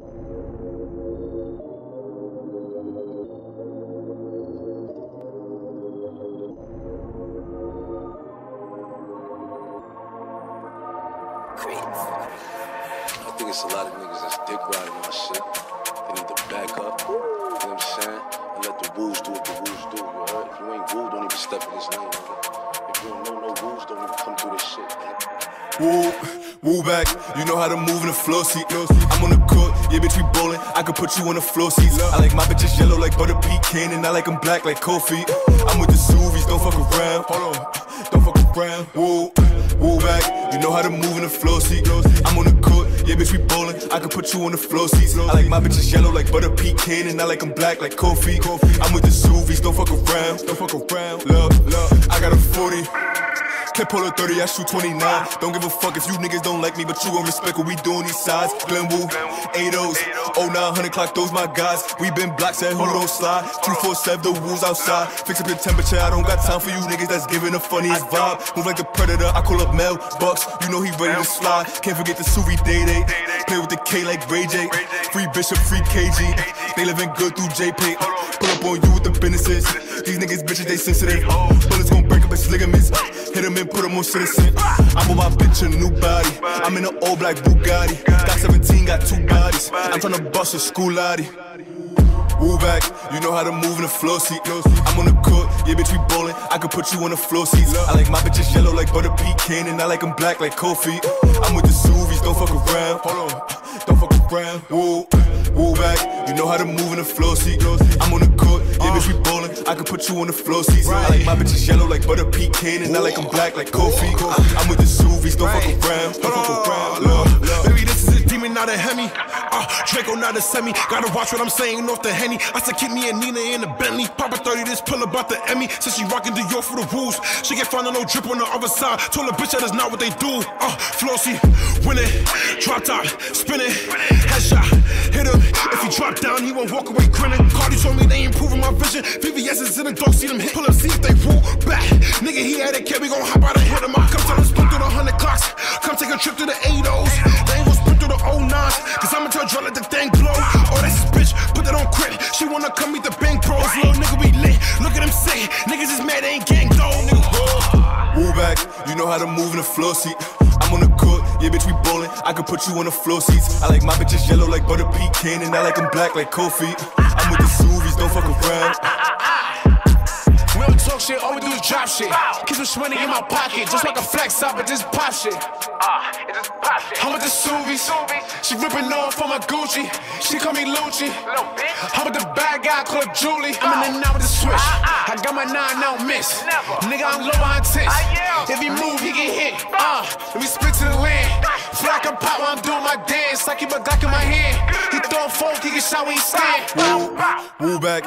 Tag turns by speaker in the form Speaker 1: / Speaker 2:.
Speaker 1: I think it's a lot of niggas that's dick riding on shit. They need to back up, you know what I'm saying? And let the wolves do what the wolves do, you heard? If you ain't woo, don't even step in this lane, nigga. If you don't know no rules, don't even come through this shit, man.
Speaker 2: Woo, woo back. You know how to move in the floor seat. I'm on the court, yeah, bitch, we bowling. I could put you on the floor seats. I like my bitches yellow like butter pecan, and I like them black like coffee. I'm with the Suvies, don't fuck around. Hold on, don't fuck around. Woo, woo back. You know how to move in the floor seat. I'm on the court, yeah, bitch, we bowling. I could put you on the floor seats. I like my bitches yellow like butter pecan, and I like them black like coffee. I'm with the Suvies, don't fuck around. Don't fuck around. Look, look, I got a 40. Can't pull a 30, I shoot 29. Don't give a fuck if you niggas don't like me, but you gon' respect what we doing these sides. Glenwood, 8 Oh, 900 clock, those my guys. We been blocks said who don't slide. 247, the wolves outside. Fix up your temperature, I don't got time for you niggas that's giving the funniest vibe. Move like the predator, I call up Mel Bucks. You know he ready to slide. Can't forget the Suvi Day Day. Play with the K like Ray J. Free Bishop, free KG. They living good through JP. Pull up on you with the businesses. These niggas bitches, they sensitive. Bullets gon' break ligaments. Hit him and put him on citizen. I'm on my bitch a new body. I'm in an old black Bugatti. Got 17, got two bodies. I'm tryna bust a school lottie. Woo back, you know how to move in the floor seat. I'm on the court, yeah, bitch, we bowling. I could put you on the floor seats. I like my bitches yellow like butter pecan, and I like them black like coffee. I'm with the Suvies, don't fuck around. Hold on, don't fuck around. Woo, woo back, you know how to move in the floor seat. I'm on the court, yeah, bitch, we bowling. I could put you on the floor seats. I like my bitches yellow like butter pecan, and I like them black like coffee. I'm with the Suvies, don't fuck around. Don't fuck around. Look, look.
Speaker 3: Baby, this is a demon, not a Hemi. Uh, Draco, not a semi. Gotta watch what I'm saying off the Henny. I said, keep me and Nina in the Bentley. Papa 30, this pill about the Emmy. Since she rockin' the York for the rules. She get found on no drip on the other side. Told a bitch that is not what they do. Uh, flossy, win it. Drop top, spin it. Headshot, hit him. If he drop down, he won't walk away grinning. Cardi told me they improving my vision. VVS is in the dark, see them hit. Pull up, see if they roll back. Nigga, he had a kid, we gon' hop out and hit him. Come tell him spin through the 100 clocks. Come take a trip to the 80s. They ain't gon' spin through the 09s. Cause I'ma tell Drill let the thing blow. Oh, that's his bitch, put that on credit. She wanna come meet the bank bros. Little nigga, we lit. Look at him say, niggas is mad, they ain't gang
Speaker 2: know how to move in the floor seat. I'm on the court, yeah, bitch, we bowling. I could put you on the floor seats. I like my bitches yellow like butter pecan, and I like them black like coffee. I'm with the Suvies, don't fuck around.
Speaker 4: We don't talk shit, all we do is drop shit. Keep some money in my pocket, just like a flex up, but just pop shit. Uh, I'm with the Suvies, she ripping off on my Gucci. She call me Lucci. I'm with the bad guy, call her Julie. I'm in and out with the switch. I got my nine, I don't miss. Nigga, I'm low on tits. If he move, he get hit. Uh, let me spit to the land. Flack and pop while I'm doing my dance. I keep a Glock in my hand. He throw a fork, he get shot when he stand.
Speaker 2: Woo back.